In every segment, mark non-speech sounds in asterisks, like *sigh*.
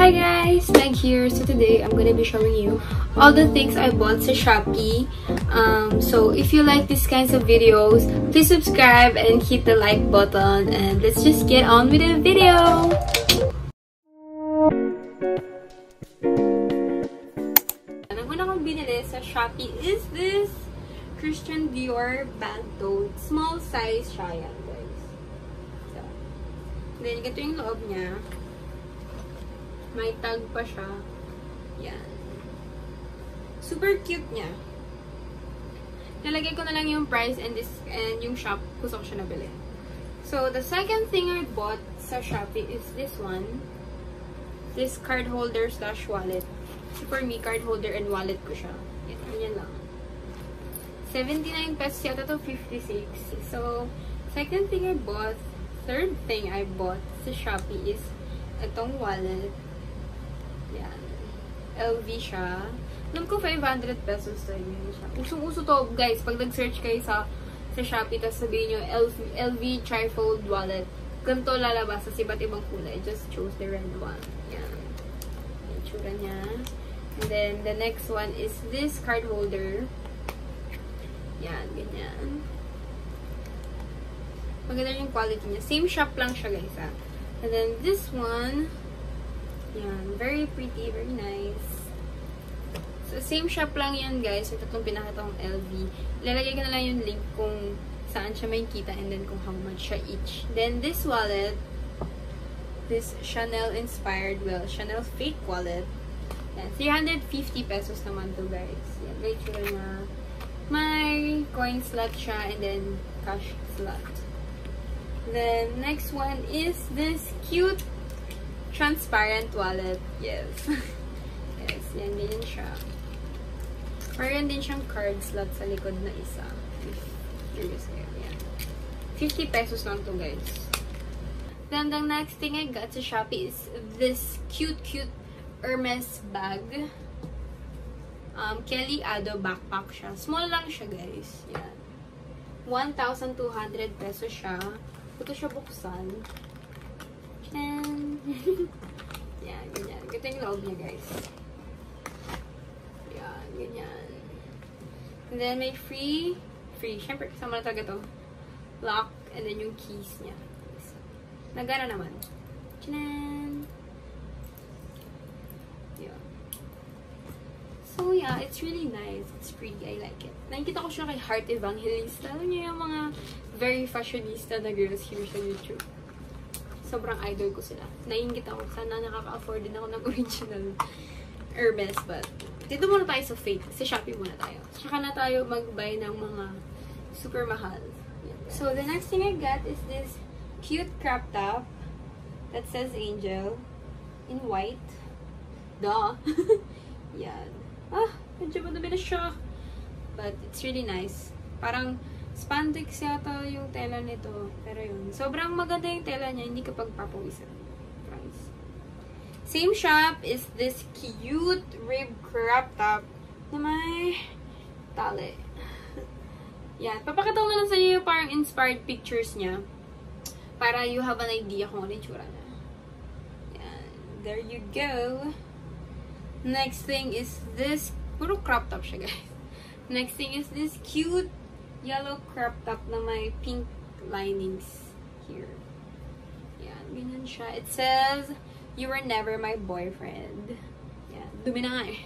Hi guys! Meg here. So today, I'm gonna be showing you all the things I bought sa Shopee. Um, so if you like these kinds of videos, please subscribe and hit the like button. And let's just get on with the video! Ang una kong binili sa Shopee is this Christian Dior bag. Small size siya guys. So, then, ito yung loob niya. May tag pa siya. Yan. Super cute niya. Nalagay ko na lang yung price and this and yung shop gusto ko siya nabili. So, the second thing I bought sa Shopee is this one. This card holder slash wallet. For me, card holder and wallet ko siya. Yan, yan lang. 79 pesos yata to 56. So, second thing I bought, third thing I bought sa Shopee is itong wallet. Yan. LV siya. Alam ko 500 pesos to yun siya. Usong-uso to, guys. Pag nag-search kayo sa sa Shopee, tapos sabihin nyo, LV, LV trifold wallet. Ganito lalabas sa iba't ibang kulay. Just choose the red one. Yan. Yung tsura niya. And then, the next one is this card holder. Yan, ganyan. Maganda yung quality niya. Same shop lang siya, guys, ah. And then, this one, yan, very pretty, very nice. So, same shop lang yan, guys. Yung tatlong pinakita kong LV. Lalagay ko na lang yung link kung saan siya may kita and then kung how much siya each. Then, this wallet, this Chanel-inspired, well, Chanel fake wallet. Yan, 350 pesos naman to, guys. Yan, may tsura niya. May coin slot siya and then cash slot. The next one is this cute transparent wallet. Yes. *laughs* yes, yan din siya. Meron din siyang card slot sa likod na isa. Curious kayo. Yan. 50 pesos lang to guys. Then the next thing I got sa Shopee is this cute, cute Hermes bag. Um, Kelly Ado backpack siya. Small lang siya guys. Yan. 1,200 pesos siya. Ito siya buksan. And, *laughs* yan, ganyan. Ito yung loob niya, guys. Yan, ganyan. And then, may free, free, syempre, kasama na talaga to. Lock, and then yung keys niya. Nagana naman. Chanan! Yan. So, yeah, it's really nice. It's pretty. I like it. Nakikita ko siya kay Heart Evangelista. Alam niyo yung mga very fashionista na girls here sa YouTube. Sobrang idol ko sila. Naingit ako. Sana nakaka-afford din ako ng original Hermes. But, dito muna tayo sa fake. Sa Shopee muna tayo. Tsaka na tayo mag-buy ng mga super mahal. So, the next thing I got is this cute crop top that says Angel in white. Duh! *laughs* Yan. Ah, medyo madami na siya. But, it's really nice. Parang, spandex yata yung tela nito. Pero yun, sobrang maganda yung tela niya. Hindi kapag papawisan. Same shop is this cute rib crop top na may tali. *laughs* Yan. Papakita ko lang sa inyo yung parang inspired pictures niya. Para you have an idea kung ano yung tsura niya. Yan. There you go. Next thing is this. Puro crop top siya, guys. *laughs* Next thing is this cute yellow crop top na may pink linings here. Yan, ganyan siya. It says, You were never my boyfriend. Yan, dumi na nga eh.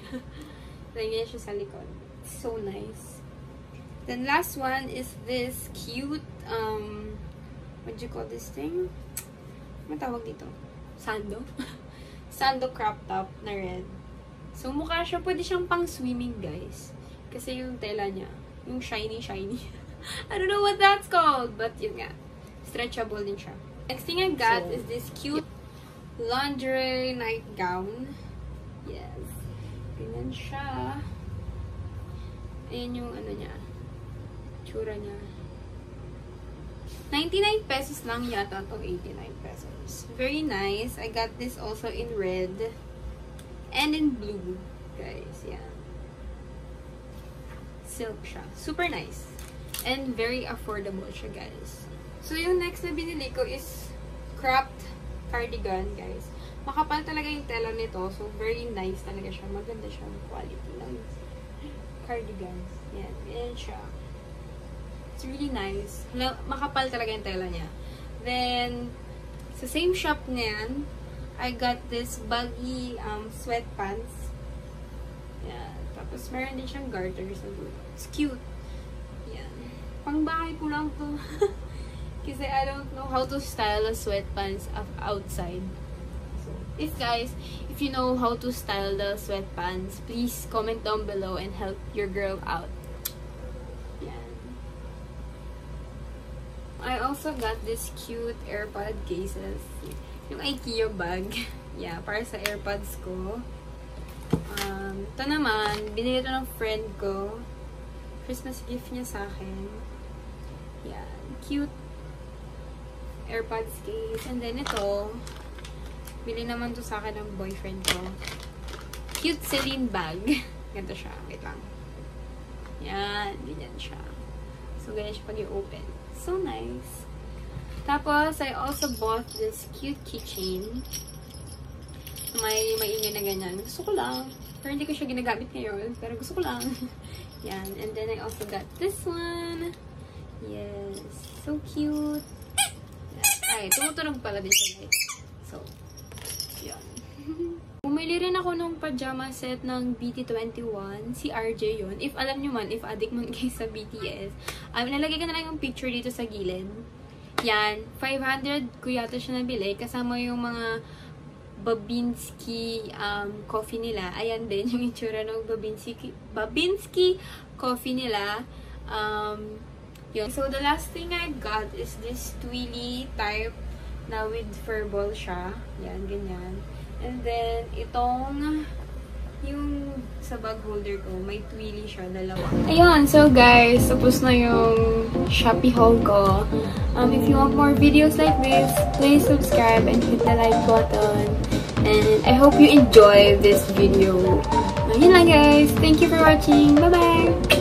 *laughs* ganyan siya sa likod. It's so nice. Then last one is this cute, um, what do you call this thing? Ano tawag dito? Sando? *laughs* Sando crop top na red. So, mukha siya, pwede siyang pang swimming, guys. Kasi yung tela niya, yung shiny, shiny. *laughs* I don't know what that's called, but yun nga. Stretchable din siya. Next thing I got so, is this cute lingerie nightgown. Yes. Ganyan siya. Ayan yung ano niya. Tsura niya. 99 pesos lang yata itong 89 pesos. Very nice. I got this also in red and in blue. Guys, yeah. Silk siya. Super nice. And very affordable siya, guys. So, yung next na binili ko is cropped cardigan, guys. Makapal talaga yung tela nito. So, very nice talaga siya. Maganda siya yung quality ng cardigan. Yan. Yan siya. It's really nice. Makapal talaga yung tela niya. Then, sa same shop niyan, I got this baggy um, sweatpants. Yan. Tapos, meron din siyang garter sa dulo. It's cute. Yan. Pang bahay po lang to. *laughs* Kasi I don't know how to style a sweatpants outside. So, if guys, if you know how to style the sweatpants, please comment down below and help your girl out. Yan. I also got this cute AirPod cases. Yung IKEA bag. *laughs* yeah, para sa AirPods ko. Ito naman, binili ito ng friend ko. Christmas gift niya sa akin. Yeah, cute AirPods case. And then ito, bili naman to sa akin ng boyfriend ko. Cute Celine bag. *laughs* Ganito siya. Wait lang. Yan. Ganyan siya. So, ganyan siya pag i-open. So nice. Tapos, I also bought this cute keychain. May maingay na ganyan. Gusto ko lang. Pero hindi ko siya ginagamit ngayon. Pero gusto ko lang. *laughs* Yan. And then, I also got this one. Yes. So cute. Ay, tumutunog pala din siya. So, yan. *laughs* Bumili rin ako nung pajama set ng BT21. Si RJ yun. If alam nyo man, if addict mo *laughs* kayo sa BTS. Um, nalagay ko na lang yung picture dito sa gilid. Yan. 500 ko yata siya nabili. Kasama yung mga Babinski um, coffee nila. Ayan din yung itsura ng Babinski, Babinski coffee nila. Um, yun. So, the last thing I got is this Twilly type na with fur ball siya. Yan, ganyan. And then, itong yung sa bag holder ko, may twilly siya, dalawa. Ayun, so guys, tapos na yung Shopee haul ko. Um, if you want more videos like this, please subscribe and hit the like button. And I hope you enjoy this video. Yun lang guys. Thank you for watching. Bye-bye!